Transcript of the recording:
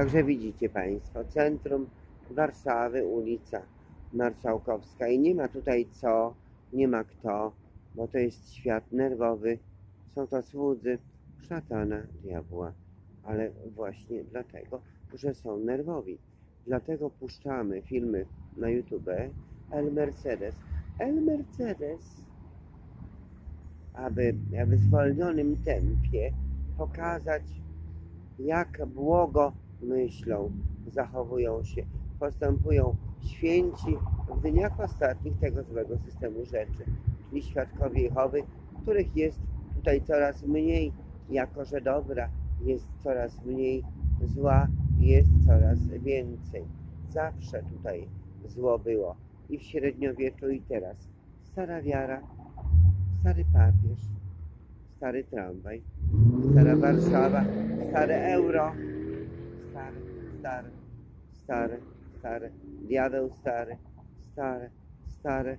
Także widzicie Państwo, centrum Warszawy, ulica Marszałkowska i nie ma tutaj co, nie ma kto, bo to jest świat nerwowy, są to słudzy szatana, diabła, ale właśnie dlatego, że są nerwowi. Dlatego puszczamy filmy na YouTube El Mercedes. El Mercedes, aby w zwolnionym tempie pokazać, jak błogo myślą, zachowują się, postępują święci w dniach ostatnich tego złego systemu rzeczy, czyli świadkowie Jehowy, których jest tutaj coraz mniej, jako że dobra jest coraz mniej, zła jest coraz więcej. Zawsze tutaj zło było i w średniowieczu i teraz. Stara wiara, stary papież, stary tramwaj, stara Warszawa, stare euro, stare, stare, stare, diabeł stary, stare, stare,